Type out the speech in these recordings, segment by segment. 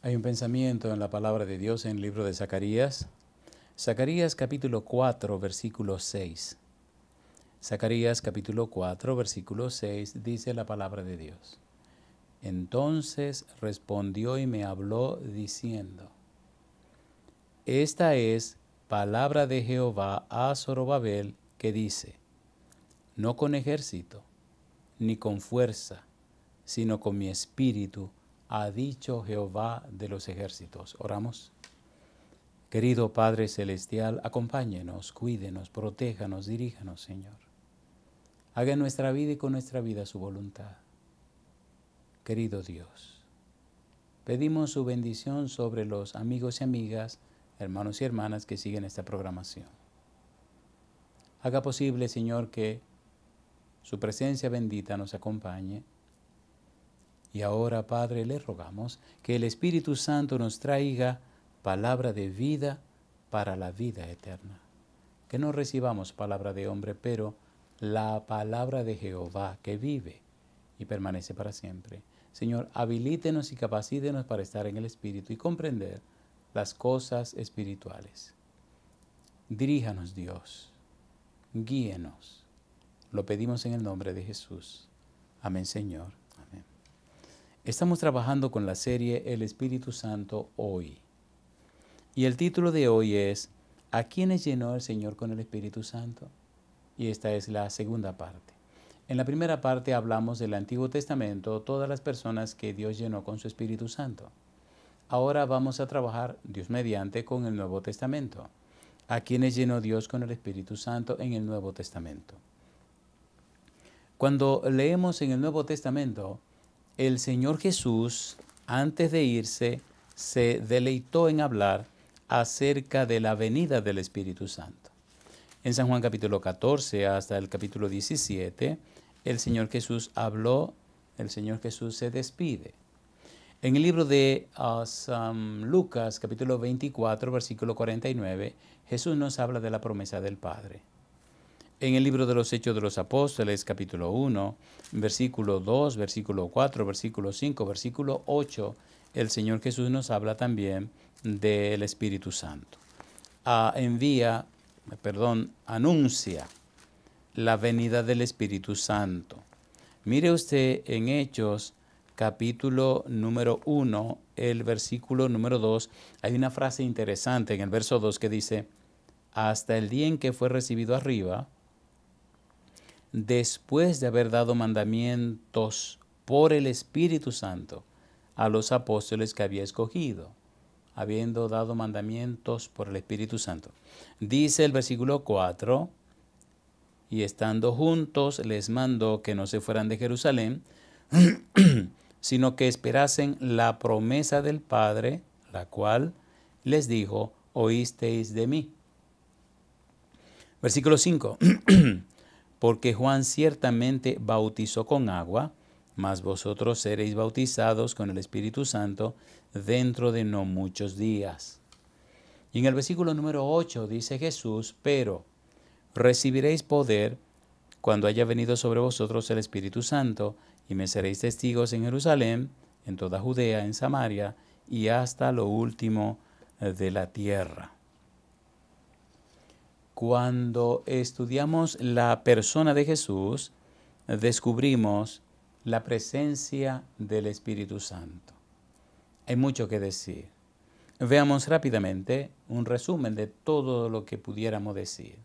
Hay un pensamiento en la palabra de Dios en el libro de Zacarías. Zacarías capítulo 4, versículo 6. Zacarías capítulo 4, versículo 6 dice la palabra de Dios. Entonces respondió y me habló diciendo, Esta es palabra de Jehová a Zorobabel que dice, No con ejército, ni con fuerza, sino con mi espíritu ha dicho Jehová de los ejércitos. Oramos. Querido Padre Celestial, acompáñenos, cuídenos, protéjanos, diríjanos, Señor. Haga en nuestra vida y con nuestra vida su voluntad. Querido Dios, pedimos su bendición sobre los amigos y amigas, hermanos y hermanas que siguen esta programación. Haga posible, Señor, que su presencia bendita nos acompañe y ahora, Padre, le rogamos que el Espíritu Santo nos traiga palabra de vida para la vida eterna. Que no recibamos palabra de hombre, pero la palabra de Jehová que vive y permanece para siempre. Señor, habilítenos y capacítenos para estar en el Espíritu y comprender las cosas espirituales. Diríjanos, Dios. Guíenos. Lo pedimos en el nombre de Jesús. Amén, Señor. Estamos trabajando con la serie El Espíritu Santo hoy. Y el título de hoy es ¿A quiénes llenó el Señor con el Espíritu Santo? Y esta es la segunda parte. En la primera parte hablamos del Antiguo Testamento, todas las personas que Dios llenó con su Espíritu Santo. Ahora vamos a trabajar, Dios mediante, con el Nuevo Testamento. ¿A quiénes llenó Dios con el Espíritu Santo en el Nuevo Testamento? Cuando leemos en el Nuevo Testamento, el Señor Jesús, antes de irse, se deleitó en hablar acerca de la venida del Espíritu Santo. En San Juan capítulo 14 hasta el capítulo 17, el Señor Jesús habló, el Señor Jesús se despide. En el libro de uh, Lucas capítulo 24, versículo 49, Jesús nos habla de la promesa del Padre. En el libro de los Hechos de los Apóstoles, capítulo 1, versículo 2, versículo 4, versículo 5, versículo 8, el Señor Jesús nos habla también del Espíritu Santo. Ah, envía, perdón, anuncia la venida del Espíritu Santo. Mire usted en Hechos capítulo número 1, el versículo número 2, hay una frase interesante en el verso 2 que dice, hasta el día en que fue recibido arriba, después de haber dado mandamientos por el Espíritu Santo a los apóstoles que había escogido, habiendo dado mandamientos por el Espíritu Santo. Dice el versículo 4, y estando juntos les mandó que no se fueran de Jerusalén, sino que esperasen la promesa del Padre, la cual les dijo, oísteis de mí. Versículo 5 porque Juan ciertamente bautizó con agua, mas vosotros seréis bautizados con el Espíritu Santo dentro de no muchos días. Y en el versículo número 8 dice Jesús, pero recibiréis poder cuando haya venido sobre vosotros el Espíritu Santo, y me seréis testigos en Jerusalén, en toda Judea, en Samaria, y hasta lo último de la tierra. Cuando estudiamos la persona de Jesús, descubrimos la presencia del Espíritu Santo. Hay mucho que decir. Veamos rápidamente un resumen de todo lo que pudiéramos decir.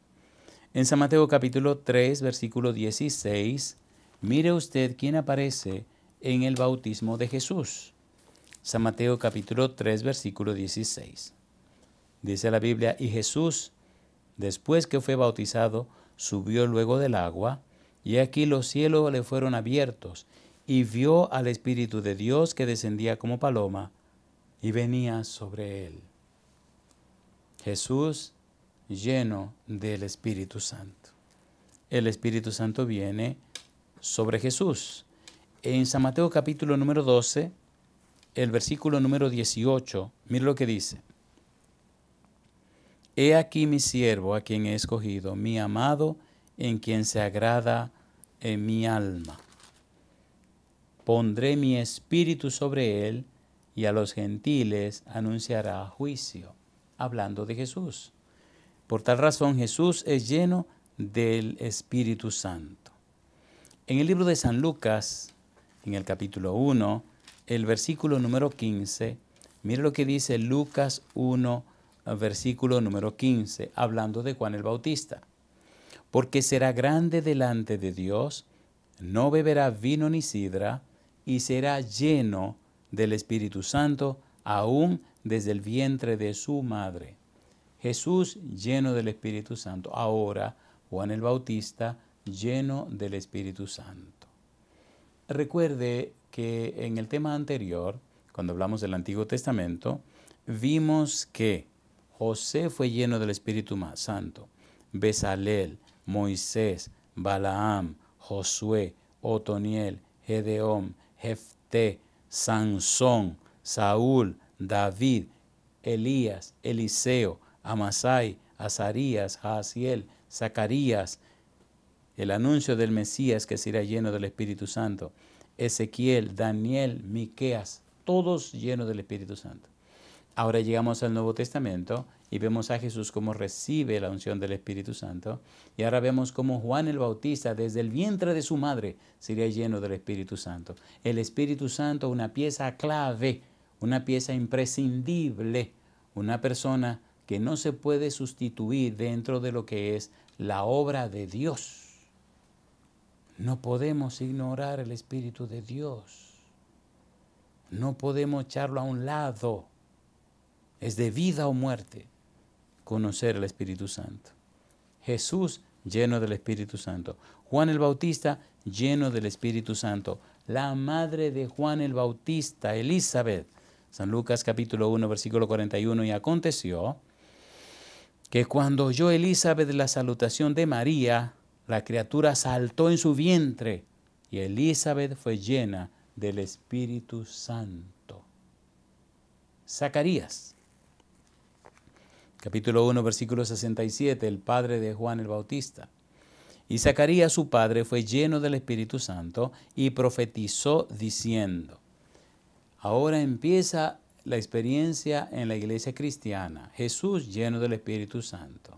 En San Mateo capítulo 3, versículo 16, mire usted quién aparece en el bautismo de Jesús. San Mateo capítulo 3, versículo 16. Dice la Biblia, y Jesús Después que fue bautizado, subió luego del agua, y aquí los cielos le fueron abiertos, y vio al Espíritu de Dios que descendía como paloma y venía sobre él. Jesús lleno del Espíritu Santo. El Espíritu Santo viene sobre Jesús. En San Mateo capítulo número 12, el versículo número 18, mire lo que dice. He aquí mi siervo a quien he escogido, mi amado en quien se agrada en mi alma. Pondré mi espíritu sobre él y a los gentiles anunciará juicio, hablando de Jesús. Por tal razón Jesús es lleno del Espíritu Santo. En el libro de San Lucas, en el capítulo 1, el versículo número 15, mire lo que dice Lucas 1, versículo número 15, hablando de Juan el Bautista. Porque será grande delante de Dios, no beberá vino ni sidra, y será lleno del Espíritu Santo aún desde el vientre de su madre. Jesús lleno del Espíritu Santo. Ahora Juan el Bautista lleno del Espíritu Santo. Recuerde que en el tema anterior, cuando hablamos del Antiguo Testamento, vimos que José fue lleno del Espíritu Santo, Besalel, Moisés, Balaam, Josué, Otoniel, Gedeón, Jefté, Sansón, Saúl, David, Elías, Eliseo, Amasai, Azarías, Jaasiel, Zacarías, el anuncio del Mesías que será lleno del Espíritu Santo, Ezequiel, Daniel, Miqueas, todos llenos del Espíritu Santo. Ahora llegamos al Nuevo Testamento y vemos a Jesús cómo recibe la unción del Espíritu Santo. Y ahora vemos cómo Juan el Bautista, desde el vientre de su madre, sería lleno del Espíritu Santo. El Espíritu Santo, una pieza clave, una pieza imprescindible, una persona que no se puede sustituir dentro de lo que es la obra de Dios. No podemos ignorar el Espíritu de Dios. No podemos echarlo a un lado. Es de vida o muerte conocer el Espíritu Santo. Jesús lleno del Espíritu Santo. Juan el Bautista lleno del Espíritu Santo. La madre de Juan el Bautista, Elizabeth. San Lucas capítulo 1, versículo 41. Y aconteció que cuando oyó Elizabeth la salutación de María, la criatura saltó en su vientre y Elizabeth fue llena del Espíritu Santo. Zacarías, capítulo 1, versículo 67, el padre de Juan el Bautista. Y Zacarías su padre fue lleno del Espíritu Santo y profetizó diciendo, ahora empieza la experiencia en la iglesia cristiana, Jesús lleno del Espíritu Santo.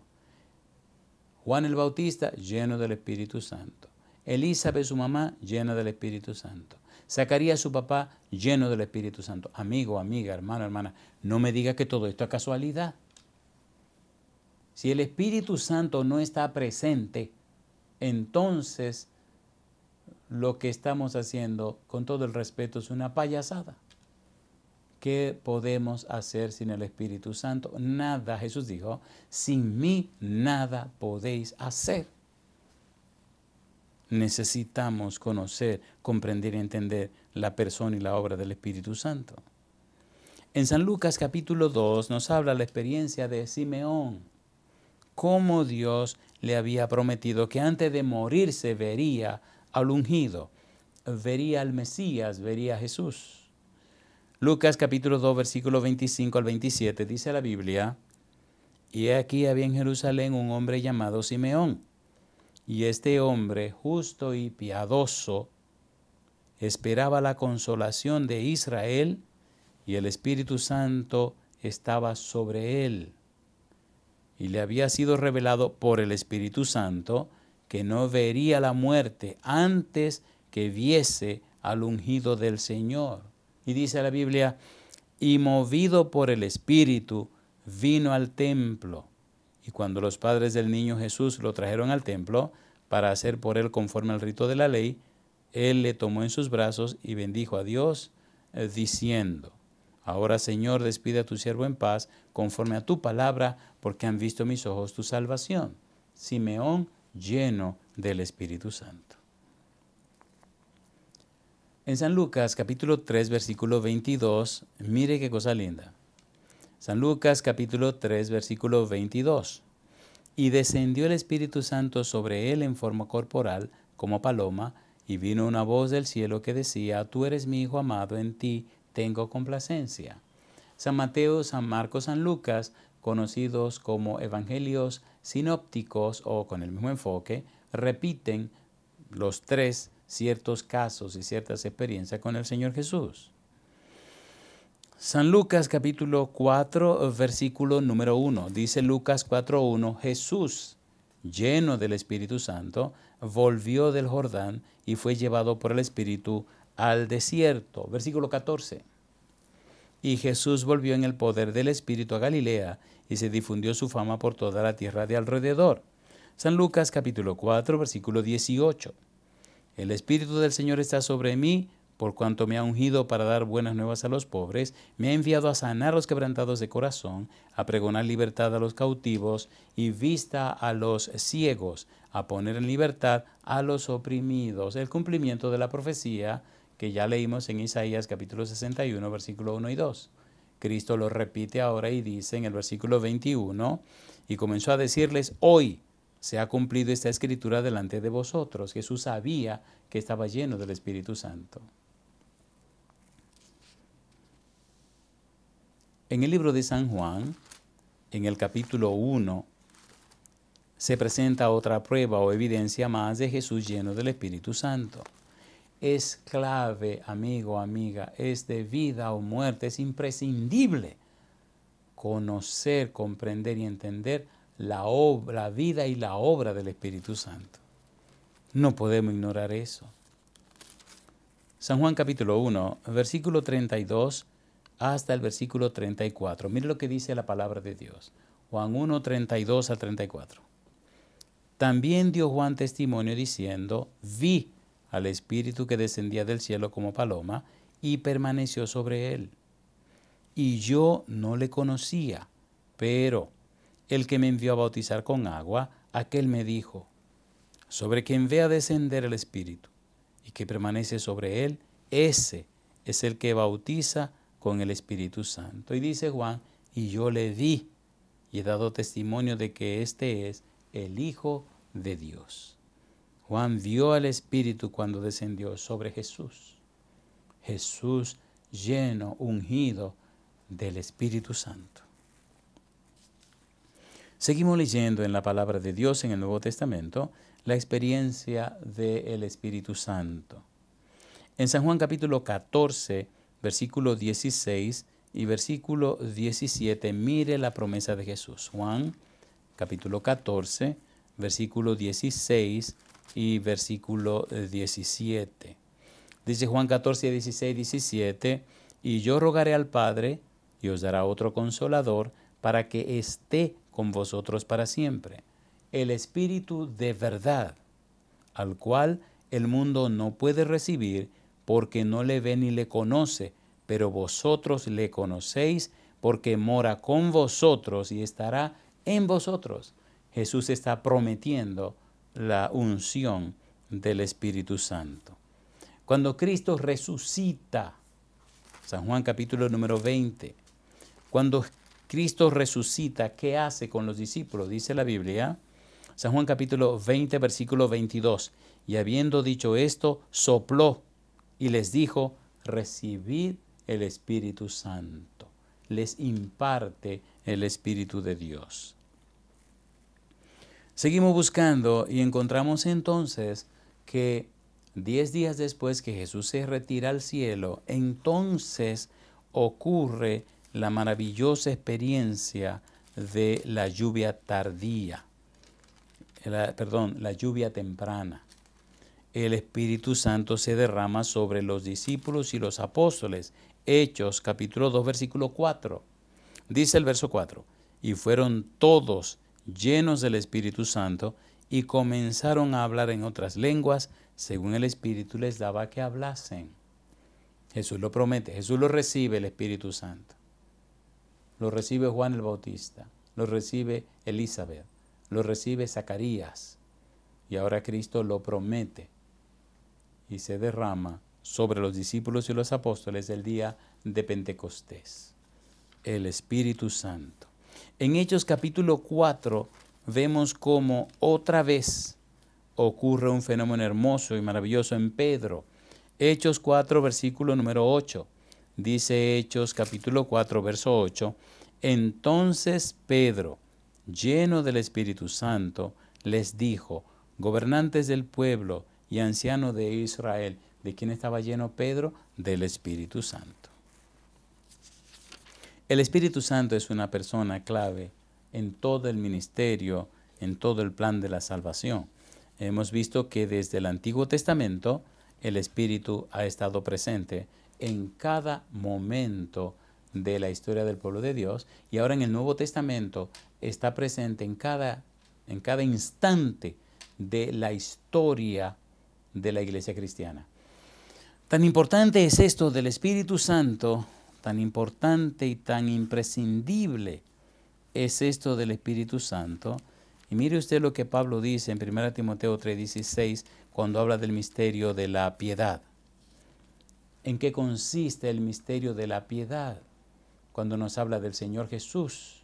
Juan el Bautista lleno del Espíritu Santo. Elizabeth, su mamá, llena del Espíritu Santo. Zacarías, su papá, lleno del Espíritu Santo. Amigo, amiga, hermano, hermana, no me diga que todo esto es casualidad. Si el Espíritu Santo no está presente, entonces lo que estamos haciendo, con todo el respeto, es una payasada. ¿Qué podemos hacer sin el Espíritu Santo? Nada, Jesús dijo, sin mí nada podéis hacer. Necesitamos conocer, comprender y entender la persona y la obra del Espíritu Santo. En San Lucas capítulo 2 nos habla la experiencia de Simeón, cómo Dios le había prometido que antes de morirse vería al ungido, vería al Mesías, vería a Jesús. Lucas capítulo 2, versículo 25 al 27 dice la Biblia, y aquí había en Jerusalén un hombre llamado Simeón, y este hombre justo y piadoso esperaba la consolación de Israel, y el Espíritu Santo estaba sobre él. Y le había sido revelado por el Espíritu Santo que no vería la muerte antes que viese al ungido del Señor. Y dice la Biblia, y movido por el Espíritu, vino al templo. Y cuando los padres del niño Jesús lo trajeron al templo para hacer por él conforme al rito de la ley, él le tomó en sus brazos y bendijo a Dios, eh, diciendo, Ahora Señor, despide a tu siervo en paz, conforme a tu palabra, porque han visto mis ojos tu salvación. Simeón lleno del Espíritu Santo. En San Lucas capítulo 3 versículo 22, mire qué cosa linda. San Lucas capítulo 3 versículo 22. Y descendió el Espíritu Santo sobre él en forma corporal como paloma, y vino una voz del cielo que decía, Tú eres mi Hijo amado, en ti tengo complacencia. San Mateo, San Marcos, San Lucas, conocidos como evangelios sinópticos o con el mismo enfoque, repiten los tres ciertos casos y ciertas experiencias con el Señor Jesús. San Lucas capítulo 4, versículo número 1. Dice Lucas 4.1, Jesús, lleno del Espíritu Santo, volvió del Jordán y fue llevado por el Espíritu al desierto. Versículo 14. Y Jesús volvió en el poder del Espíritu a Galilea y se difundió su fama por toda la tierra de alrededor. San Lucas capítulo 4, versículo 18. El Espíritu del Señor está sobre mí por cuanto me ha ungido para dar buenas nuevas a los pobres, me ha enviado a sanar a los quebrantados de corazón, a pregonar libertad a los cautivos y vista a los ciegos, a poner en libertad a los oprimidos. El cumplimiento de la profecía que ya leímos en Isaías capítulo 61, versículo 1 y 2. Cristo lo repite ahora y dice en el versículo 21, y comenzó a decirles, hoy se ha cumplido esta escritura delante de vosotros. Jesús sabía que estaba lleno del Espíritu Santo. En el libro de San Juan, en el capítulo 1, se presenta otra prueba o evidencia más de Jesús lleno del Espíritu Santo es clave, amigo, amiga, es de vida o muerte, es imprescindible conocer, comprender y entender la, obra, la vida y la obra del Espíritu Santo. No podemos ignorar eso. San Juan capítulo 1, versículo 32 hasta el versículo 34. Mire lo que dice la palabra de Dios. Juan 1, 32 a 34. También dio Juan testimonio diciendo, vi al Espíritu que descendía del cielo como paloma y permaneció sobre él. Y yo no le conocía, pero el que me envió a bautizar con agua, aquel me dijo, sobre quien vea descender el Espíritu y que permanece sobre él, ese es el que bautiza con el Espíritu Santo. Y dice Juan, y yo le di y he dado testimonio de que este es el Hijo de Dios. Juan vio al Espíritu cuando descendió sobre Jesús. Jesús lleno, ungido del Espíritu Santo. Seguimos leyendo en la palabra de Dios en el Nuevo Testamento la experiencia del Espíritu Santo. En San Juan capítulo 14, versículo 16 y versículo 17, mire la promesa de Jesús. Juan capítulo 14, versículo 16 y versículo 17. Eh, Dice Juan 14, 16, 17, y yo rogaré al Padre y os dará otro consolador para que esté con vosotros para siempre, el Espíritu de verdad, al cual el mundo no puede recibir porque no le ve ni le conoce, pero vosotros le conocéis porque mora con vosotros y estará en vosotros. Jesús está prometiendo la unción del Espíritu Santo. Cuando Cristo resucita, San Juan capítulo número 20, cuando Cristo resucita, ¿qué hace con los discípulos? Dice la Biblia, San Juan capítulo 20, versículo 22, y habiendo dicho esto, sopló y les dijo, recibid el Espíritu Santo. Les imparte el Espíritu de Dios. Seguimos buscando y encontramos entonces que diez días después que Jesús se retira al cielo, entonces ocurre la maravillosa experiencia de la lluvia tardía, perdón, la lluvia temprana. El Espíritu Santo se derrama sobre los discípulos y los apóstoles. Hechos capítulo 2 versículo 4. Dice el verso 4, y fueron todos llenos del Espíritu Santo, y comenzaron a hablar en otras lenguas, según el Espíritu les daba que hablasen. Jesús lo promete, Jesús lo recibe el Espíritu Santo. Lo recibe Juan el Bautista, lo recibe Elizabeth, lo recibe Zacarías. Y ahora Cristo lo promete y se derrama sobre los discípulos y los apóstoles el día de Pentecostés. El Espíritu Santo. En Hechos capítulo 4 vemos cómo otra vez ocurre un fenómeno hermoso y maravilloso en Pedro. Hechos 4, versículo número 8. Dice Hechos capítulo 4, verso 8. Entonces Pedro, lleno del Espíritu Santo, les dijo, gobernantes del pueblo y ancianos de Israel, ¿de quién estaba lleno Pedro? Del Espíritu Santo. El Espíritu Santo es una persona clave en todo el ministerio, en todo el plan de la salvación. Hemos visto que desde el Antiguo Testamento el Espíritu ha estado presente en cada momento de la historia del pueblo de Dios y ahora en el Nuevo Testamento está presente en cada, en cada instante de la historia de la iglesia cristiana. Tan importante es esto del Espíritu Santo, tan importante y tan imprescindible es esto del Espíritu Santo. Y mire usted lo que Pablo dice en 1 Timoteo 3:16 cuando habla del misterio de la piedad. ¿En qué consiste el misterio de la piedad? Cuando nos habla del Señor Jesús.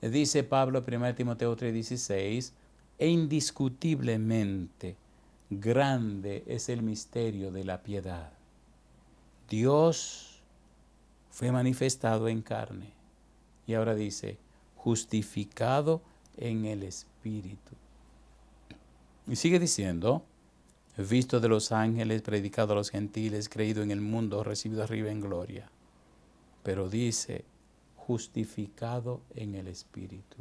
Dice Pablo en 1 Timoteo 3:16, e indiscutiblemente grande es el misterio de la piedad. Dios fue manifestado en carne y ahora dice, justificado en el Espíritu. Y sigue diciendo, visto de los ángeles, predicado a los gentiles, creído en el mundo, recibido arriba en gloria. Pero dice, justificado en el Espíritu.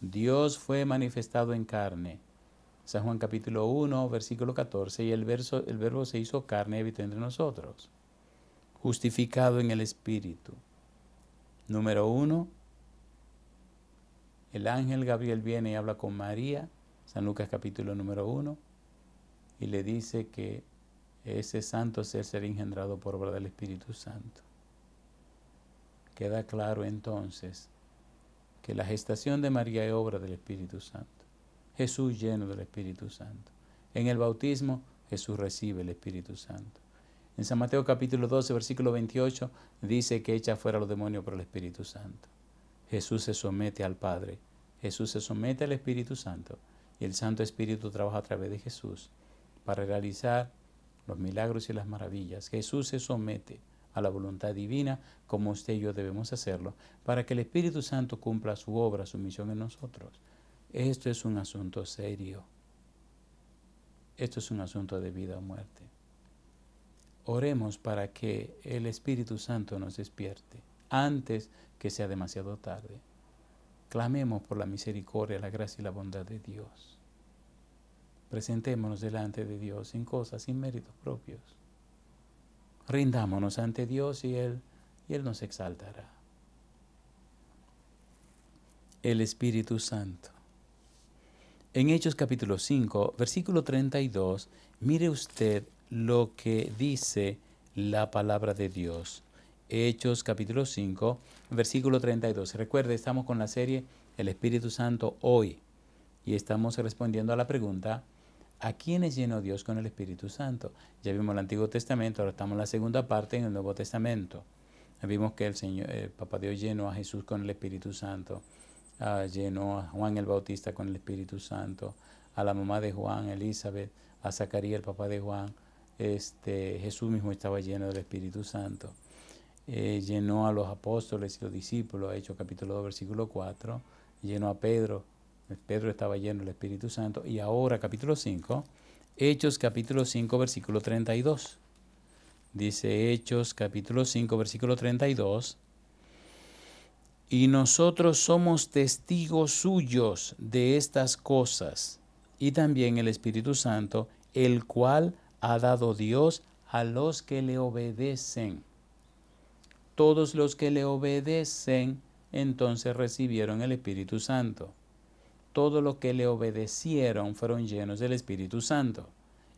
Dios fue manifestado en carne. San Juan capítulo 1, versículo 14, y el, verso, el verbo se hizo carne y entre nosotros. Justificado en el Espíritu. Número uno, el ángel Gabriel viene y habla con María, San Lucas capítulo número 1, y le dice que ese santo ser será engendrado por obra del Espíritu Santo. Queda claro entonces que la gestación de María es obra del Espíritu Santo. Jesús lleno del Espíritu Santo. En el bautismo Jesús recibe el Espíritu Santo. En San Mateo capítulo 12, versículo 28, dice que echa fuera los demonios por el Espíritu Santo. Jesús se somete al Padre, Jesús se somete al Espíritu Santo y el Santo Espíritu trabaja a través de Jesús para realizar los milagros y las maravillas. Jesús se somete a la voluntad divina, como usted y yo debemos hacerlo, para que el Espíritu Santo cumpla su obra, su misión en nosotros. Esto es un asunto serio. Esto es un asunto de vida o muerte. Oremos para que el Espíritu Santo nos despierte antes que sea demasiado tarde. Clamemos por la misericordia, la gracia y la bondad de Dios. Presentémonos delante de Dios sin cosas, sin méritos propios Rindámonos ante Dios y Él, y Él nos exaltará. El Espíritu Santo. En Hechos capítulo 5, versículo 32, mire usted lo que dice la palabra de Dios. Hechos capítulo 5, versículo 32. Recuerde, estamos con la serie El Espíritu Santo hoy y estamos respondiendo a la pregunta, ¿A quiénes llenó Dios con el Espíritu Santo? Ya vimos el Antiguo Testamento, ahora estamos en la segunda parte en el Nuevo Testamento. Vimos que el Señor, el Papá Dios llenó a Jesús con el Espíritu Santo, ah, llenó a Juan el Bautista con el Espíritu Santo, a la mamá de Juan, Elizabeth, a Zacarías, el papá de Juan. Este, Jesús mismo estaba lleno del Espíritu Santo. Eh, llenó a los apóstoles y los discípulos, Hechos capítulo 2, versículo 4, llenó a Pedro, Pedro estaba lleno del Espíritu Santo. Y ahora capítulo 5, Hechos capítulo 5, versículo 32. Dice Hechos capítulo 5, versículo 32. Y nosotros somos testigos suyos de estas cosas, y también el Espíritu Santo, el cual ha dado Dios a los que le obedecen. Todos los que le obedecen entonces recibieron el Espíritu Santo todo lo que le obedecieron fueron llenos del Espíritu Santo.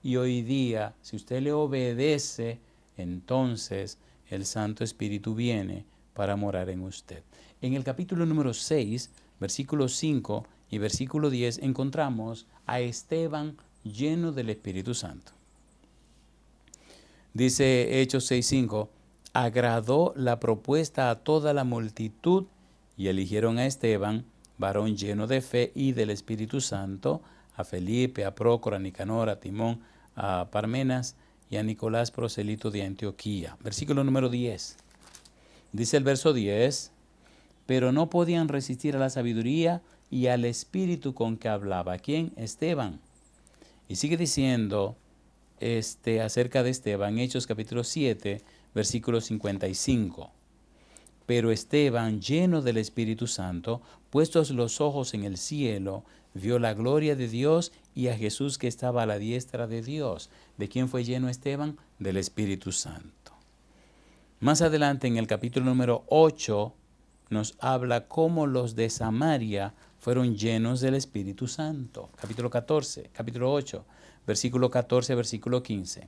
Y hoy día, si usted le obedece, entonces el Santo Espíritu viene para morar en usted. En el capítulo número 6, versículo 5 y versículo 10 encontramos a Esteban lleno del Espíritu Santo. Dice Hechos 6:5, agradó la propuesta a toda la multitud y eligieron a Esteban varón lleno de fe y del Espíritu Santo, a Felipe, a Prócora, a Nicanor, a Timón, a Parmenas y a Nicolás proselito de Antioquía. Versículo número 10. Dice el verso 10, pero no podían resistir a la sabiduría y al espíritu con que hablaba. ¿Quién? Esteban. Y sigue diciendo este, acerca de Esteban, Hechos capítulo 7, versículo 55. Pero Esteban, lleno del Espíritu Santo, puestos los ojos en el cielo, vio la gloria de Dios y a Jesús que estaba a la diestra de Dios. ¿De quién fue lleno Esteban? Del Espíritu Santo. Más adelante en el capítulo número 8 nos habla cómo los de Samaria fueron llenos del Espíritu Santo. Capítulo 14, capítulo 8, versículo 14, versículo 15.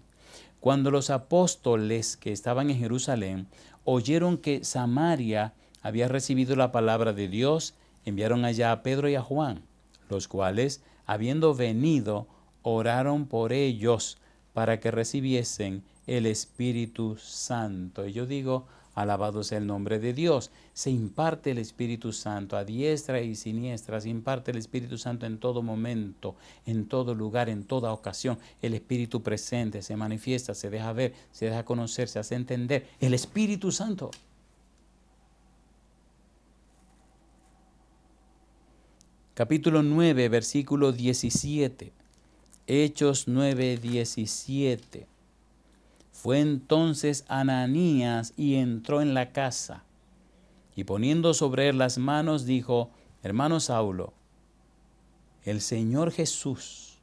Cuando los apóstoles que estaban en Jerusalén oyeron que Samaria había recibido la palabra de Dios, enviaron allá a Pedro y a Juan, los cuales, habiendo venido, oraron por ellos para que recibiesen el Espíritu Santo. Y yo digo, Alabado sea el nombre de Dios. Se imparte el Espíritu Santo a diestra y siniestra. Se imparte el Espíritu Santo en todo momento, en todo lugar, en toda ocasión. El Espíritu presente se manifiesta, se deja ver, se deja conocer, se hace entender. El Espíritu Santo. Capítulo 9, versículo 17. Hechos 9, 17. Fue entonces Ananías y entró en la casa, y poniendo sobre él las manos dijo, hermano Saulo, el Señor Jesús,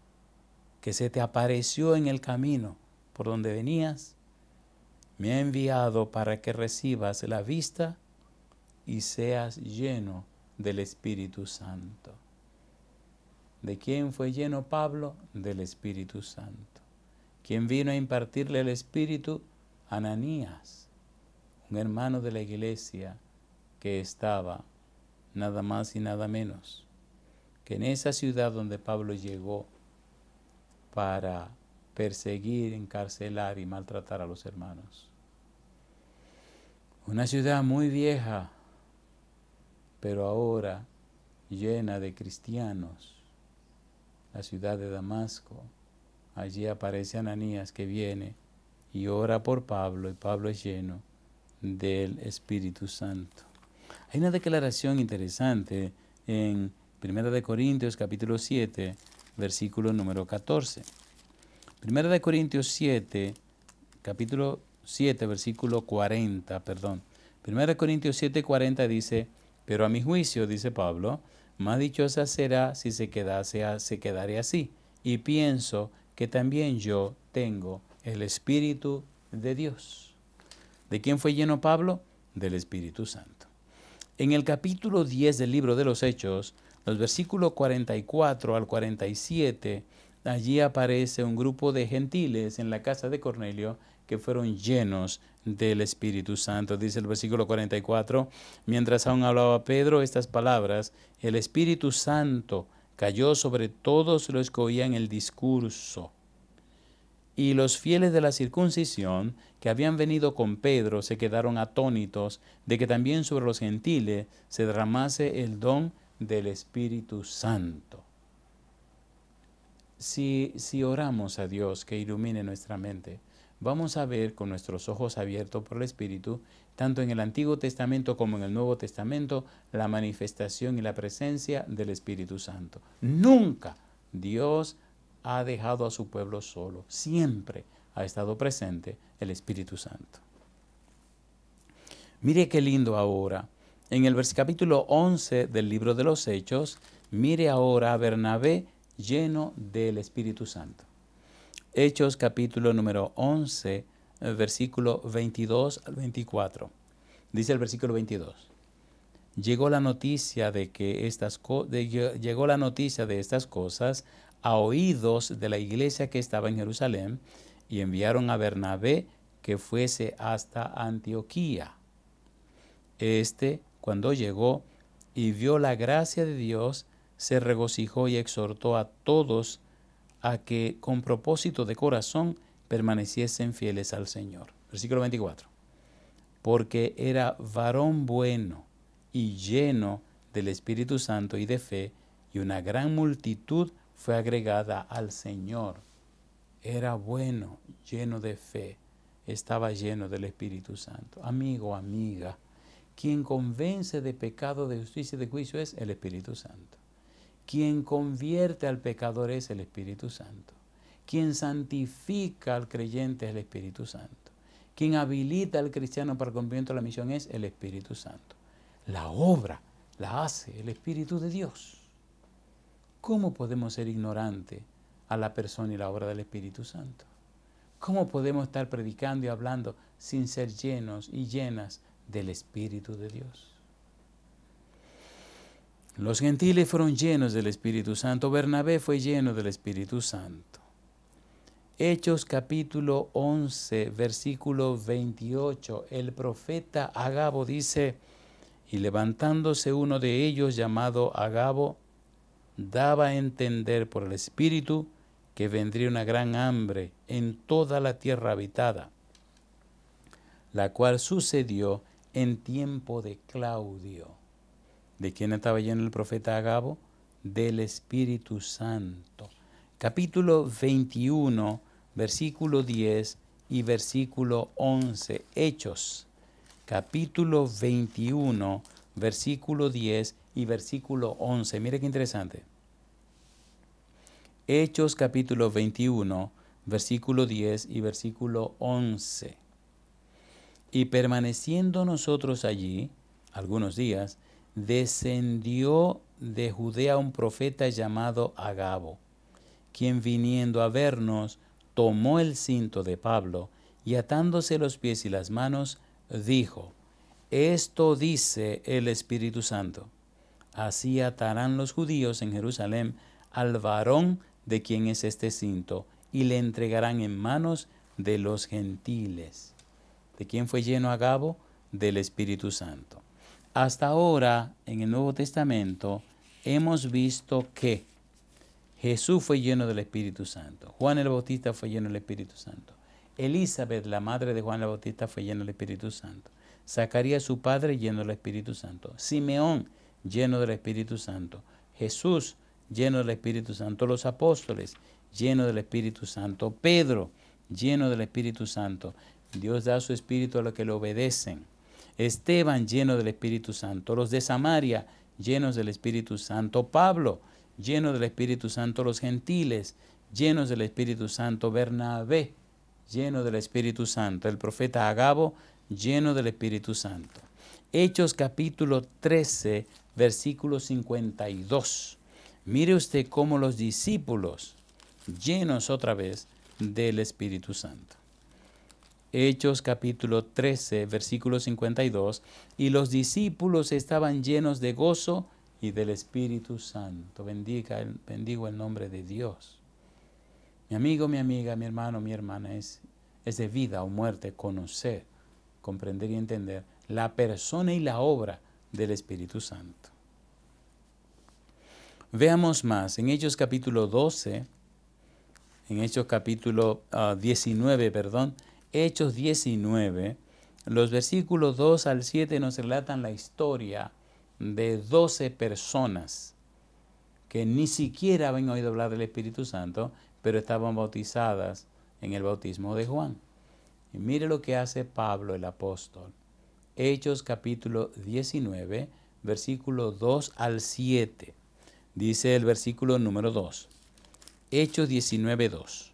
que se te apareció en el camino por donde venías, me ha enviado para que recibas la vista y seas lleno del Espíritu Santo. ¿De quién fue lleno Pablo? Del Espíritu Santo. ¿Quién vino a impartirle el Espíritu? Ananías, un hermano de la iglesia que estaba nada más y nada menos que en esa ciudad donde Pablo llegó para perseguir, encarcelar y maltratar a los hermanos. Una ciudad muy vieja, pero ahora llena de cristianos, la ciudad de Damasco Allí aparece Ananías que viene y ora por Pablo y Pablo es lleno del Espíritu Santo. Hay una declaración interesante en 1 de Corintios capítulo 7, versículo número 14. 1 de Corintios 7, capítulo 7, versículo 40, perdón. 1 de Corintios 7, 40 dice, pero a mi juicio, dice Pablo, más dichosa será si se quedase, se quedare así. Y pienso que también yo tengo el Espíritu de Dios. ¿De quién fue lleno Pablo? Del Espíritu Santo. En el capítulo 10 del libro de los Hechos, los versículos 44 al 47, allí aparece un grupo de gentiles en la casa de Cornelio que fueron llenos del Espíritu Santo. Dice el versículo 44, mientras aún hablaba Pedro estas palabras, el Espíritu Santo cayó sobre todos los que oían el discurso. Y los fieles de la circuncisión que habían venido con Pedro se quedaron atónitos de que también sobre los gentiles se derramase el don del Espíritu Santo. Si, si oramos a Dios que ilumine nuestra mente, vamos a ver con nuestros ojos abiertos por el Espíritu, tanto en el Antiguo Testamento como en el Nuevo Testamento, la manifestación y la presencia del Espíritu Santo. Nunca Dios ha dejado a su pueblo solo. Siempre ha estado presente el Espíritu Santo. Mire qué lindo ahora. En el capítulo 11 del libro de los Hechos, mire ahora a Bernabé lleno del Espíritu Santo. Hechos capítulo número 11, eh, versículo 22 al 24. Dice el versículo 22. Llegó la noticia de que estas llegó la noticia de estas cosas a oídos de la iglesia que estaba en Jerusalén y enviaron a Bernabé que fuese hasta Antioquía. Este, cuando llegó y vio la gracia de Dios, se regocijó y exhortó a todos a que con propósito de corazón permaneciesen fieles al Señor. Versículo 24. Porque era varón bueno y lleno del Espíritu Santo y de fe, y una gran multitud fue agregada al Señor. Era bueno, lleno de fe, estaba lleno del Espíritu Santo. Amigo, amiga, quien convence de pecado, de justicia y de juicio es el Espíritu Santo. Quien convierte al pecador es el Espíritu Santo. Quien santifica al creyente es el Espíritu Santo. quien habilita al cristiano para el cumplimiento de la misión es el Espíritu Santo. La obra la hace el Espíritu de Dios. ¿Cómo podemos ser ignorantes a la persona y la obra del Espíritu Santo? ¿Cómo podemos estar predicando y hablando sin ser llenos y llenas del Espíritu de Dios? Los gentiles fueron llenos del Espíritu Santo. Bernabé fue lleno del Espíritu Santo. Hechos capítulo 11, versículo 28. El profeta Agabo dice, y levantándose uno de ellos llamado Agabo, daba a entender por el Espíritu que vendría una gran hambre en toda la tierra habitada, la cual sucedió en tiempo de Claudio. ¿De quién estaba lleno el profeta Agabo? Del Espíritu Santo. Capítulo 21, versículo 10 y versículo 11. Hechos. Capítulo 21, versículo 10 y versículo 11. Mire qué interesante. Hechos capítulo 21, versículo 10 y versículo 11. Y permaneciendo nosotros allí algunos días, descendió de Judea un profeta llamado Agabo, quien viniendo a vernos, tomó el cinto de Pablo y atándose los pies y las manos, dijo, Esto dice el Espíritu Santo, así atarán los judíos en Jerusalén al varón de quién es este cinto, y le entregarán en manos de los gentiles. ¿De quién fue lleno Agabo? Del Espíritu Santo. Hasta ahora, en el Nuevo Testamento, hemos visto que Jesús fue lleno del Espíritu Santo, Juan el Bautista fue lleno del Espíritu Santo, Elizabeth, la madre de Juan el Bautista, fue lleno del Espíritu Santo, Zacarías, su padre, lleno del Espíritu Santo, Simeón, lleno del Espíritu Santo, Jesús, lleno del Espíritu Santo, los apóstoles, lleno del Espíritu Santo, Pedro, lleno del Espíritu Santo. Dios da su Espíritu a los que le obedecen. Esteban, lleno del Espíritu Santo, los de Samaria, llenos del Espíritu Santo, Pablo, lleno del Espíritu Santo, los gentiles, llenos del Espíritu Santo, Bernabé, lleno del Espíritu Santo, el profeta Agabo, lleno del Espíritu Santo. Hechos capítulo 13, versículo 52. Mire usted cómo los discípulos, llenos otra vez del Espíritu Santo. Hechos capítulo 13, versículo 52, y los discípulos estaban llenos de gozo y del Espíritu Santo. Bendiga, bendigo el nombre de Dios. Mi amigo, mi amiga, mi hermano, mi hermana, es, es de vida o muerte conocer, comprender y entender la persona y la obra del Espíritu Santo. Veamos más en Hechos capítulo 12, en Hechos capítulo 19, ah, perdón, Hechos 19, los versículos 2 al 7 nos relatan la historia de 12 personas que ni siquiera habían oído hablar del Espíritu Santo, pero estaban bautizadas en el bautismo de Juan. Y mire lo que hace Pablo el apóstol. Hechos capítulo 19, versículo 2 al 7. Dice el versículo número 2. Hechos 19.2.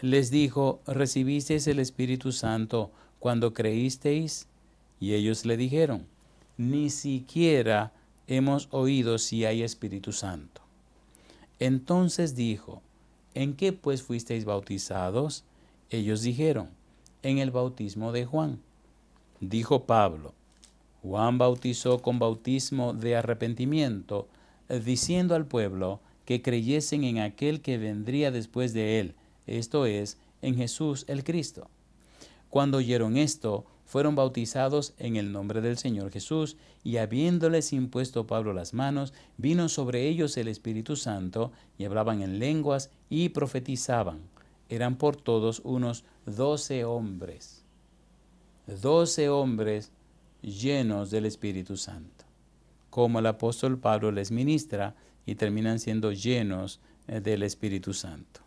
Les dijo, ¿recibisteis el Espíritu Santo cuando creísteis? Y ellos le dijeron, ni siquiera hemos oído si hay Espíritu Santo. Entonces dijo, ¿en qué pues fuisteis bautizados? Ellos dijeron, en el bautismo de Juan. Dijo Pablo, Juan bautizó con bautismo de arrepentimiento, diciendo al pueblo que creyesen en aquel que vendría después de él, esto es, en Jesús el Cristo. Cuando oyeron esto, fueron bautizados en el nombre del Señor Jesús, y habiéndoles impuesto Pablo las manos, vino sobre ellos el Espíritu Santo, y hablaban en lenguas y profetizaban. Eran por todos unos doce hombres, doce hombres llenos del Espíritu Santo como el apóstol Pablo les ministra y terminan siendo llenos eh, del Espíritu Santo.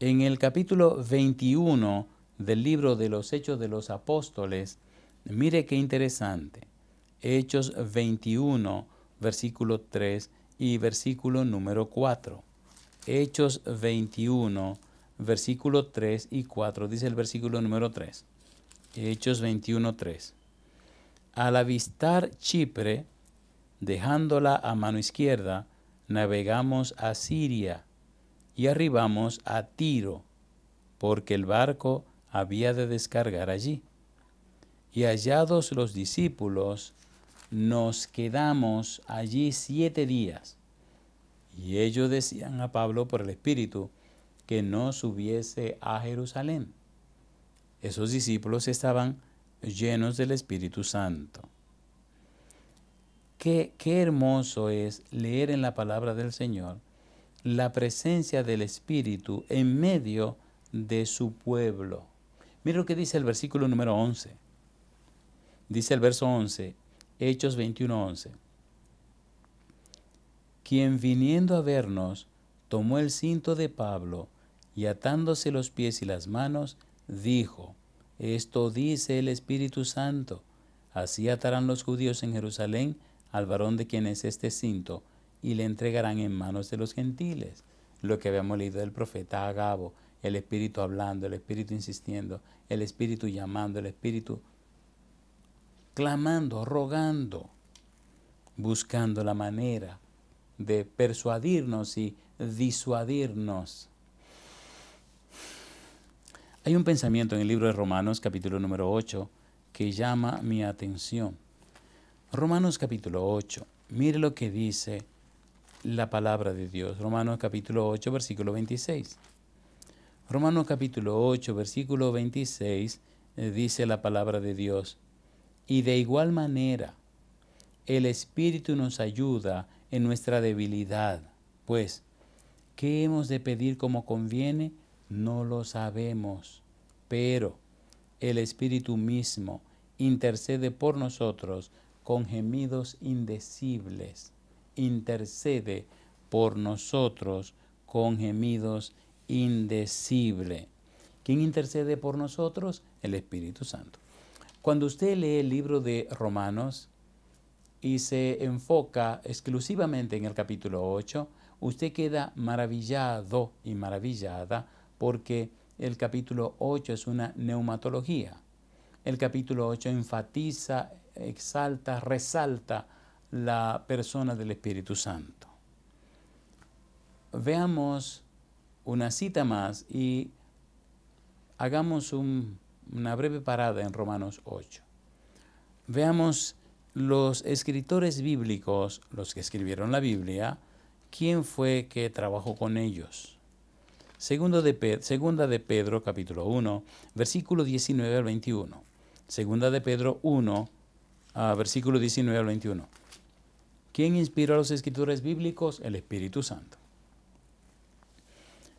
En el capítulo 21 del libro de los Hechos de los Apóstoles, mire qué interesante. Hechos 21, versículo 3 y versículo número 4. Hechos 21, versículo 3 y 4. Dice el versículo número 3. Hechos 21, 3. Al avistar Chipre, dejándola a mano izquierda, navegamos a Siria y arribamos a Tiro, porque el barco había de descargar allí. Y hallados los discípulos, nos quedamos allí siete días. Y ellos decían a Pablo por el Espíritu que no subiese a Jerusalén. Esos discípulos estaban llenos del Espíritu Santo. Qué, qué, hermoso es leer en la palabra del Señor la presencia del Espíritu en medio de su pueblo. Mira lo que dice el versículo número 11. Dice el verso 11, Hechos 21:11. Quien viniendo a vernos, tomó el cinto de Pablo y atándose los pies y las manos, dijo, Esto dice el Espíritu Santo, así atarán los judíos en Jerusalén al varón de quien es este cinto, y le entregarán en manos de los gentiles. Lo que habíamos leído del profeta Agabo, el Espíritu hablando, el Espíritu insistiendo, el Espíritu llamando, el Espíritu clamando, rogando, buscando la manera de persuadirnos y disuadirnos. Hay un pensamiento en el libro de Romanos capítulo número 8 que llama mi atención. Romanos capítulo 8, mire lo que dice la palabra de Dios. Romanos capítulo 8, versículo 26. Romanos capítulo 8, versículo 26 eh, dice la palabra de Dios. Y de igual manera, el Espíritu nos ayuda en nuestra debilidad. Pues, ¿qué hemos de pedir como conviene? No lo sabemos. Pero el Espíritu mismo intercede por nosotros con gemidos indecibles intercede por nosotros con gemidos indecibles. ¿Quién intercede por nosotros? El Espíritu Santo. Cuando usted lee el libro de Romanos y se enfoca exclusivamente en el capítulo 8, usted queda maravillado y maravillada porque el capítulo 8 es una neumatología. El capítulo 8 enfatiza, exalta, resalta la persona del Espíritu Santo. Veamos una cita más y hagamos una breve parada en Romanos 8. Veamos los escritores bíblicos, los que escribieron la Biblia, quién fue que trabajó con ellos. Segundo de segunda de Pedro, capítulo 1, versículo 19 al 21. Segunda de Pedro 1, ah, versículo 19 al 21. ¿Quién inspiró a los escritores bíblicos? El Espíritu Santo.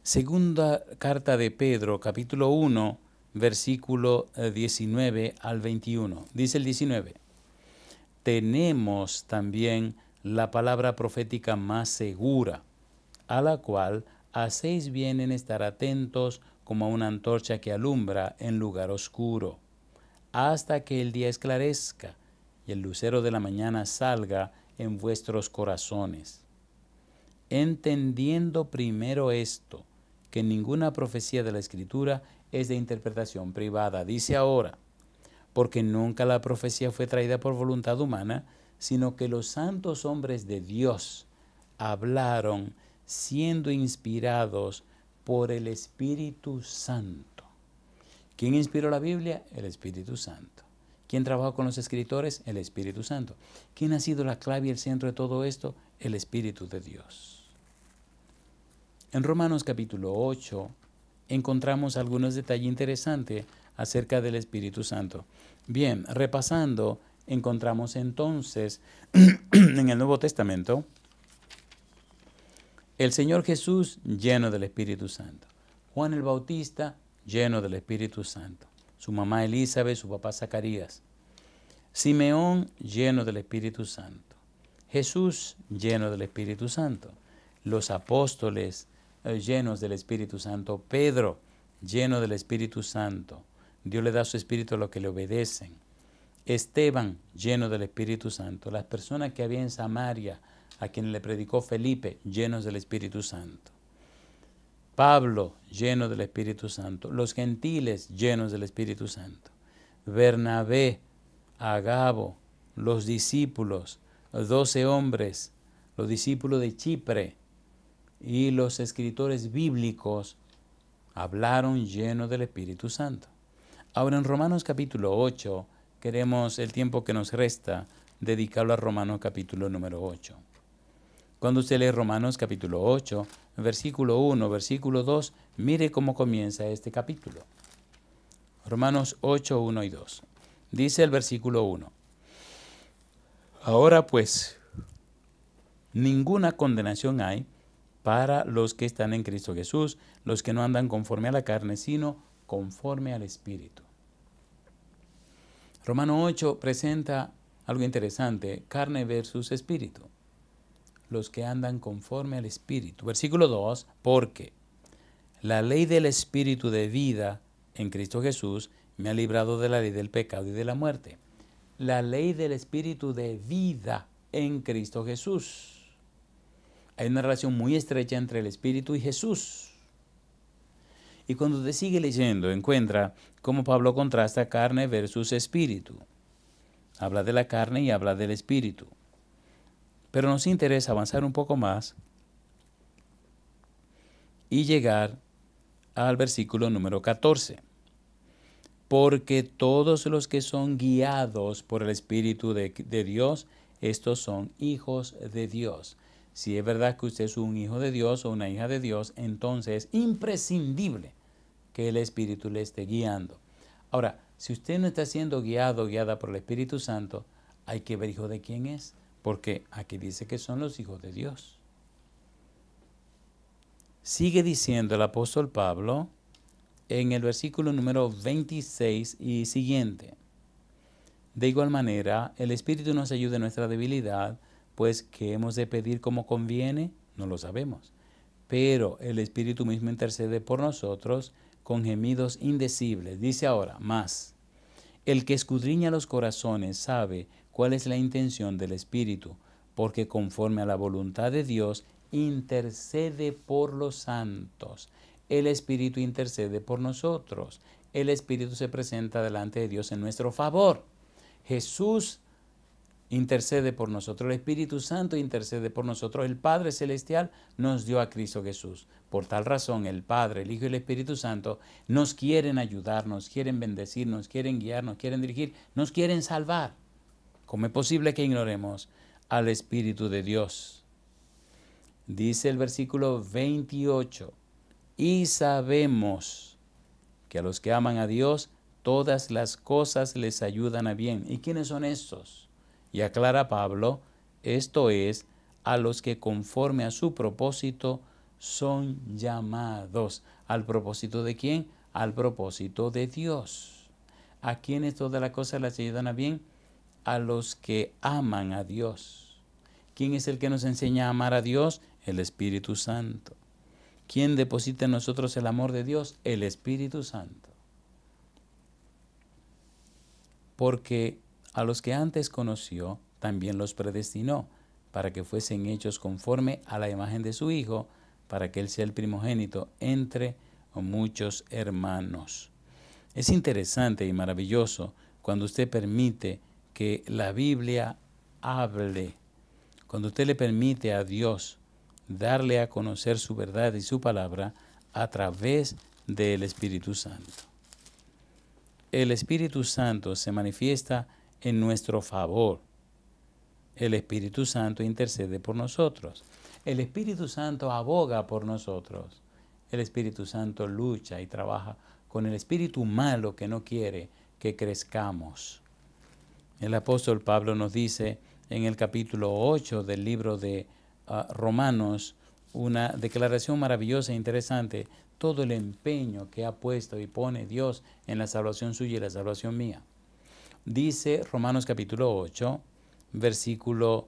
Segunda carta de Pedro, capítulo 1, versículo 19 eh, al 21. Dice el 19. Tenemos también la palabra profética más segura, a la cual hacéis bien en estar atentos como a una antorcha que alumbra en lugar oscuro, hasta que el día esclarezca y el lucero de la mañana salga en vuestros corazones. Entendiendo primero esto, que ninguna profecía de la Escritura es de interpretación privada. Dice ahora, porque nunca la profecía fue traída por voluntad humana, sino que los santos hombres de Dios hablaron siendo inspirados por el Espíritu Santo. ¿Quién inspiró la Biblia? El Espíritu Santo. ¿Quién trabajó con los escritores? El Espíritu Santo. ¿Quién ha sido la clave y el centro de todo esto? El Espíritu de Dios. En Romanos capítulo 8 encontramos algunos detalles interesantes acerca del Espíritu Santo. Bien, repasando, encontramos entonces en el Nuevo Testamento el Señor Jesús lleno del Espíritu Santo. Juan el Bautista lleno del Espíritu Santo su mamá Elizabeth, su papá Zacarías. Simeón lleno del Espíritu Santo. Jesús lleno del Espíritu Santo. Los apóstoles llenos del Espíritu Santo. Pedro lleno del Espíritu Santo. Dios le da su espíritu a los que le obedecen. Esteban lleno del Espíritu Santo. Las personas que había en Samaria, a quien le predicó Felipe, llenos del Espíritu Santo. Pablo lleno del Espíritu Santo, los gentiles llenos del Espíritu Santo, Bernabé, Agabo, los discípulos, los doce hombres, los discípulos de Chipre y los escritores bíblicos hablaron llenos del Espíritu Santo. Ahora en Romanos capítulo 8 queremos el tiempo que nos resta dedicarlo a Romanos capítulo número 8. Cuando usted lee Romanos capítulo 8, versículo 1, versículo 2, mire cómo comienza este capítulo. Romanos 8, 1 y 2. Dice el versículo 1. Ahora pues, ninguna condenación hay para los que están en Cristo Jesús, los que no andan conforme a la carne, sino conforme al Espíritu. Romano 8 presenta algo interesante, carne versus espíritu los que andan conforme al Espíritu. Versículo 2, porque la ley del Espíritu de vida en Cristo Jesús me ha librado de la ley del pecado y de la muerte. La ley del Espíritu de vida en Cristo Jesús. Hay una relación muy estrecha entre el Espíritu y Jesús. Y cuando usted sigue leyendo, encuentra cómo Pablo contrasta carne versus espíritu. Habla de la carne y habla del espíritu. Pero nos interesa avanzar un poco más y llegar al versículo número 14. Porque todos los que son guiados por el Espíritu de, de, Dios, estos son hijos de Dios. Si es verdad que usted es un hijo de Dios o una hija de Dios, entonces es imprescindible que el Espíritu le esté guiando. Ahora, si usted no está siendo guiado o guiada por el Espíritu Santo, hay que ver hijo de quién es porque aquí dice que son los hijos de Dios. Sigue diciendo el apóstol Pablo en el versículo número 26 y siguiente. De igual manera, el Espíritu nos ayuda en nuestra debilidad, pues que hemos de pedir como conviene, no lo sabemos. Pero el Espíritu mismo intercede por nosotros con gemidos indecibles. Dice ahora, más, el que escudriña los corazones sabe cuál es la intención del Espíritu, porque conforme a la voluntad de Dios, intercede por los santos. El Espíritu intercede por nosotros. El Espíritu se presenta delante de Dios en nuestro favor. Jesús intercede por nosotros. El Espíritu Santo intercede por nosotros. El Padre Celestial nos dio a Cristo Jesús. Por tal razón, el Padre, el Hijo y el Espíritu Santo nos quieren ayudar, nos quieren bendecir, nos quieren guiar, nos quieren dirigir, nos quieren salvar. ¿Cómo es posible que ignoremos al Espíritu de Dios? Dice el versículo 28, y sabemos que a los que aman a Dios, todas las cosas les ayudan a bien. ¿Y quiénes son estos? Y aclara Pablo, esto es, a los que conforme a su propósito son llamados. ¿Al propósito de quién? Al propósito de Dios. ¿A quiénes todas las cosas les ayudan a bien? a los que aman a Dios. ¿Quién es el que nos enseña a amar a Dios? El Espíritu Santo. ¿Quién deposita en nosotros el amor de Dios? El Espíritu Santo. Porque a los que antes conoció, también los predestinó, para que fuesen hechos conforme a la imagen de su Hijo, para que Él sea el primogénito entre muchos hermanos. Es interesante y maravilloso cuando usted permite que la Biblia hable. Cuando usted le permite a Dios darle a conocer su verdad y su palabra a través del Espíritu Santo. El Espíritu Santo se manifiesta en nuestro favor. El Espíritu Santo intercede por nosotros. El Espíritu Santo aboga por nosotros. El Espíritu Santo lucha y trabaja con el espíritu malo que no quiere que crezcamos. El apóstol Pablo nos dice en el capítulo 8 del libro de ah, Romanos una declaración maravillosa e interesante, todo el empeño que ha puesto y pone Dios en la salvación suya y la salvación mía. Dice Romanos capítulo 8, versículo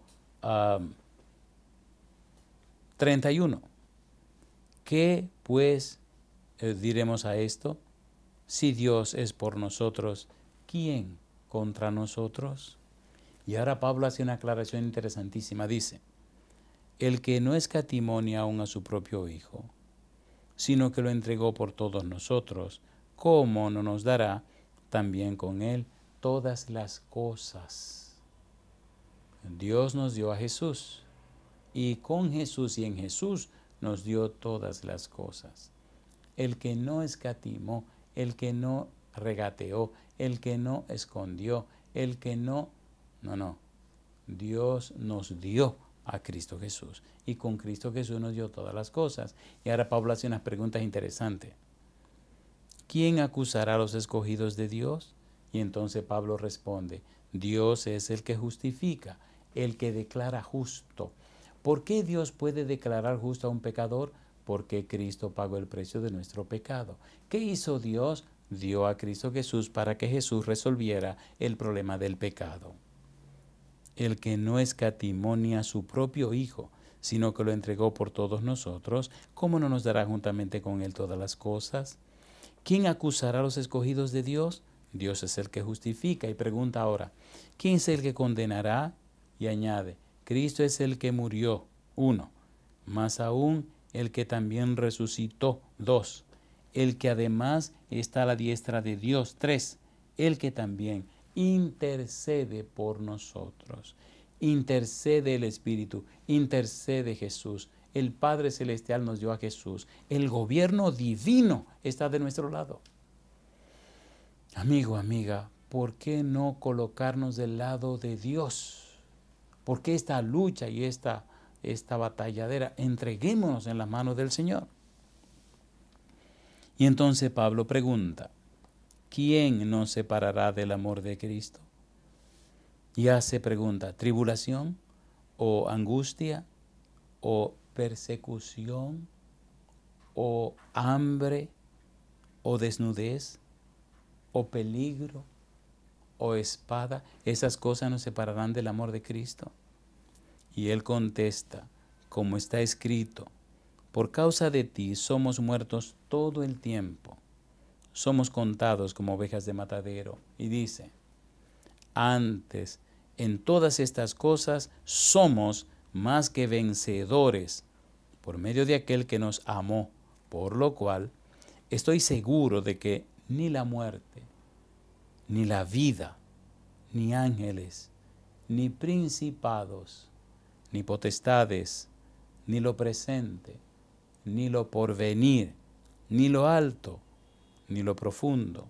31. ¿Qué pues eh, diremos a esto? Si Dios es por nosotros, ¿quién contra nosotros? Y ahora Pablo hace una aclaración interesantísima. Dice, el que no escatimonia aún a su propio Hijo, sino que lo entregó por todos nosotros, ¿cómo no nos dará también con Él todas las cosas? Dios nos dio a Jesús y con Jesús y en Jesús nos dio todas las cosas. El que no escatimó, el que no regateó, el que no escondió, el que no... No, no. Dios nos dio a Cristo Jesús. Y con Cristo Jesús nos dio todas las cosas. Y ahora Pablo hace unas preguntas interesantes. ¿Quién acusará a los escogidos de Dios? Y entonces Pablo responde, Dios es el que justifica, el que declara justo. ¿Por qué Dios puede declarar justo a un pecador? Porque Cristo pagó el precio de nuestro pecado. ¿Qué hizo Dios? Dio a Cristo Jesús para que Jesús resolviera el problema del pecado el que no escatimó ni a su propio Hijo, sino que lo entregó por todos nosotros, ¿cómo no nos dará juntamente con Él todas las cosas? ¿Quién acusará a los escogidos de Dios? Dios es el que justifica y pregunta ahora, ¿quién es el que condenará? Y añade, Cristo es el que murió, uno, más aún el que también resucitó, dos, el que además está a la diestra de Dios, tres, el que también intercede por nosotros. Intercede el Espíritu, intercede Jesús. El Padre Celestial nos dio a Jesús. El gobierno divino está de nuestro lado. Amigo, amiga, ¿por qué no colocarnos del lado de Dios? ¿Por qué esta lucha y esta, esta batalladera? Entreguémonos en las manos del Señor. Y entonces Pablo pregunta, ¿quién nos separará del amor de Cristo? Ya se pregunta, ¿tribulación o angustia o persecución o hambre o desnudez o peligro o espada? ¿Esas cosas nos separarán del amor de Cristo? Y él contesta, como está escrito, por causa de ti somos muertos todo el tiempo somos contados como ovejas de matadero. Y dice, antes, en todas estas cosas somos más que vencedores por medio de aquel que nos amó, por lo cual estoy seguro de que ni la muerte, ni la vida, ni ángeles, ni principados, ni potestades, ni lo presente, ni lo porvenir, ni lo alto, ni lo profundo,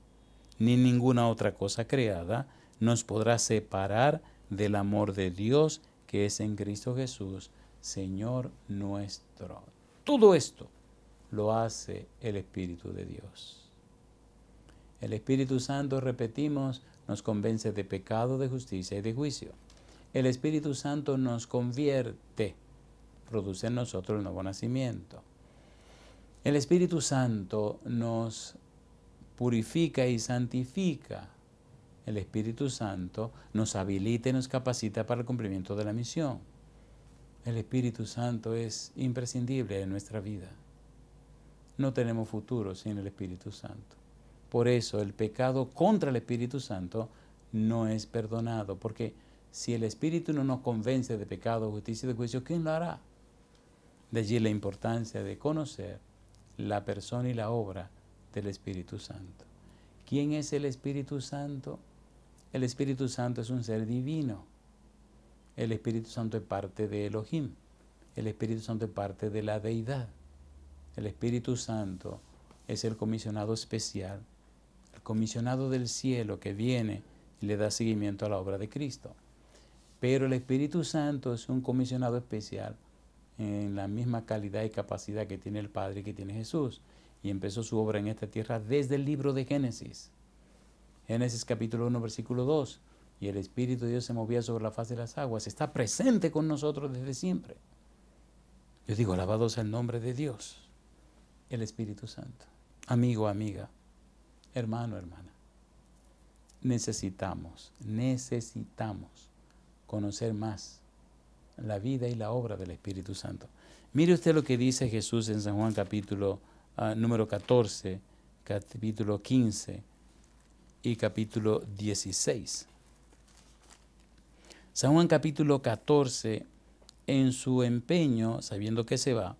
ni ninguna otra cosa creada nos podrá separar del amor de Dios que es en Cristo Jesús, Señor nuestro. Todo esto lo hace el Espíritu de Dios. El Espíritu Santo, repetimos, nos convence de pecado, de justicia y de juicio. El Espíritu Santo nos convierte, produce en nosotros el nuevo nacimiento. El Espíritu Santo nos purifica y santifica. El Espíritu Santo nos habilita y nos capacita para el cumplimiento de la misión. El Espíritu Santo es imprescindible en nuestra vida. No tenemos futuro sin el Espíritu Santo. Por eso el pecado contra el Espíritu Santo no es perdonado, porque si el Espíritu no nos convence de pecado, justicia y de juicio, ¿quién lo hará? De allí la importancia de conocer la persona y la obra del Espíritu Santo. ¿Quién es el Espíritu Santo? El Espíritu Santo es un ser divino. El Espíritu Santo es parte de Elohim. El Espíritu Santo es parte de la deidad. El Espíritu Santo es el comisionado especial, comisionado del cielo que viene y le da seguimiento a la obra de Cristo. Pero el Espíritu Santo es un comisionado especial en la misma calidad y capacidad que tiene el Padre y que tiene Jesús y empezó su obra en esta tierra desde el libro de Génesis. Génesis capítulo 1, versículo 2. Y el Espíritu de Dios se movía sobre la faz de las aguas. Está presente con nosotros desde siempre. Yo digo, alabado sea el nombre de Dios, el Espíritu Santo. Amigo, amiga, hermano, hermana. Necesitamos, necesitamos conocer más la vida y la obra del Espíritu Santo. Mire usted lo que dice Jesús en San Juan capítulo Ah, número 14, capítulo 15 y capítulo 16. San Juan capítulo 14, en su empeño, sabiendo que se va,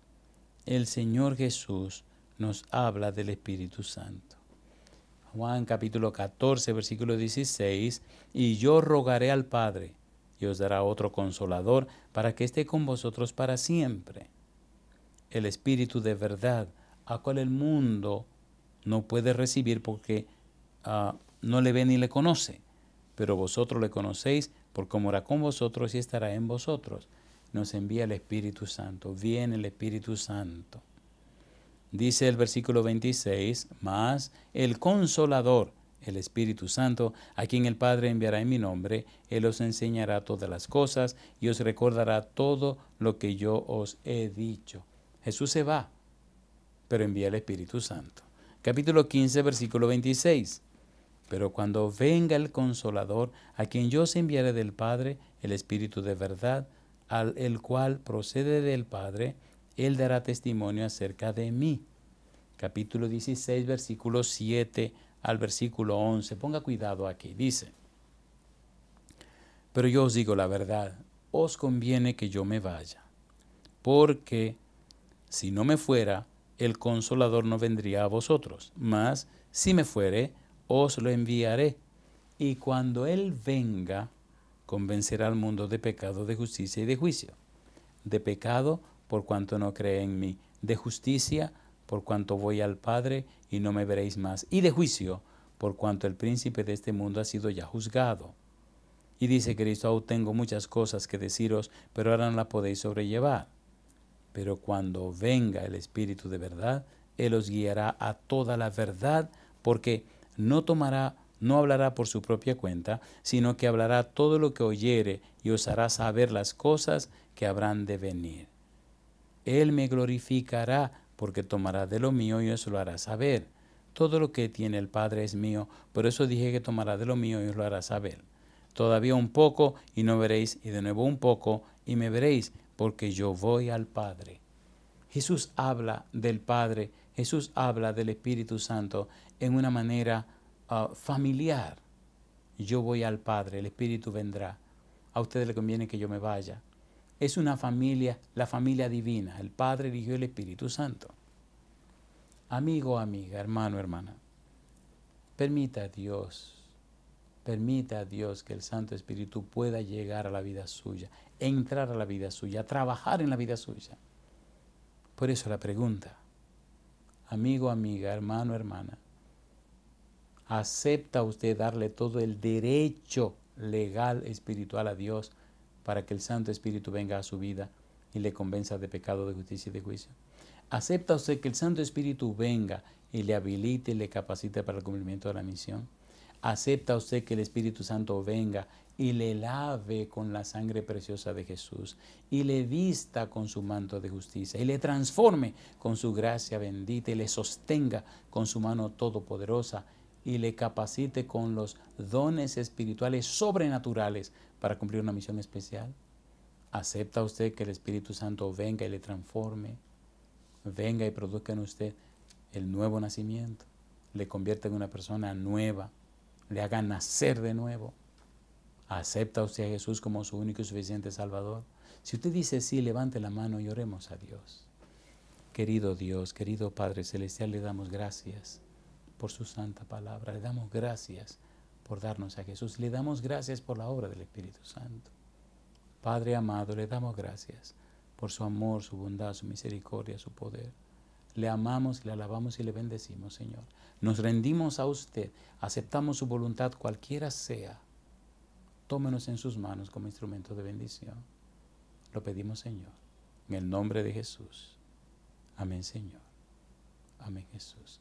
el Señor Jesús nos habla del Espíritu Santo. Juan capítulo 14, versículo 16, y yo rogaré al Padre, y os dará otro consolador para que esté con vosotros para siempre. El Espíritu de verdad, a cual el mundo no puede recibir porque ah, no le ve ni le conoce, pero vosotros le conocéis por cómo era con vosotros y estará en vosotros. Nos envía el Espíritu Santo, viene el Espíritu Santo. Dice el versículo 26, más el consolador, el Espíritu Santo, a quien el Padre enviará en mi nombre, Él os enseñará todas las cosas y os recordará todo lo que yo os he dicho. Jesús se va, pero envía el Espíritu Santo. Capítulo 15, versículo 26. Pero cuando venga el consolador, a quien yo os enviaré del Padre, el Espíritu de verdad, al el cual procede del Padre, él dará testimonio acerca de mí. Capítulo 16, versículo 7 al versículo 11. Ponga cuidado aquí. Dice, pero yo os digo la verdad, os conviene que yo me vaya, porque si no me fuera, el consolador no vendría a vosotros, mas si me fuere, os lo enviaré. Y cuando Él venga, convencerá al mundo de pecado, de justicia y de juicio. De pecado, por cuanto no cree en mí, de justicia, por cuanto voy al Padre y no me veréis más, y de juicio, por cuanto el príncipe de este mundo ha sido ya juzgado. Y dice Cristo, aún tengo muchas cosas que deciros, pero ahora no las podéis sobrellevar. Pero cuando venga el Espíritu de verdad, Él os guiará a toda la verdad, porque no tomará, no hablará por su propia cuenta, sino que hablará todo lo que oyere y os hará saber las cosas que habrán de venir. Él me glorificará porque tomará de lo mío y os lo hará saber. Todo lo que tiene el Padre es mío, por eso dije que tomará de lo mío y os lo hará saber. Todavía un poco y no veréis, y de nuevo un poco y me veréis, porque yo voy al Padre. Jesús habla del Padre, Jesús habla del Espíritu Santo en una manera ah, familiar. Yo voy al Padre, el Espíritu vendrá. A ustedes les conviene que yo me vaya es una familia, la familia divina, el Padre, el Hijo y el Espíritu Santo. Amigo, amiga, hermano, hermana, permita a Dios, permita a Dios que el Santo Espíritu pueda llegar a la vida suya, entrar a la vida suya, trabajar en la vida suya. Por eso la pregunta, amigo, amiga, hermano, hermana, ¿acepta usted darle todo el derecho legal espiritual a Dios para que el Santo Espíritu venga a su vida y le convenza de pecado, de justicia y de juicio? ¿Acepta usted que el Santo Espíritu venga y le habilite y le capacite para el cumplimiento de la misión? ¿Acepta usted que el Espíritu Santo venga y le lave con la sangre preciosa de Jesús y le vista con su manto de justicia y le transforme con su gracia bendita y le sostenga con su mano todopoderosa y le capacite con los dones espirituales sobrenaturales para cumplir una misión especial? ¿Acepta usted que el Espíritu Santo venga y le transforme? Venga y produzca en usted el nuevo nacimiento, le convierta en una persona nueva, le haga nacer de nuevo. ¿Acepta usted a Jesús como su único y suficiente Salvador? Si usted dice sí, levante la mano y oremos a Dios. Querido Dios, querido Padre Celestial, le damos gracias por su santa palabra. Le damos gracias por darnos a Jesús. Le damos gracias por la obra del Espíritu Santo. Padre amado, le damos gracias por su amor, su bondad, su misericordia, su poder. Le amamos, le alabamos y le bendecimos, Señor. Nos rendimos a usted, aceptamos su voluntad cualquiera sea. Tómenos en sus manos como instrumento de bendición. Lo pedimos, Señor, en el nombre de Jesús. Amén, Señor. Amén, Jesús.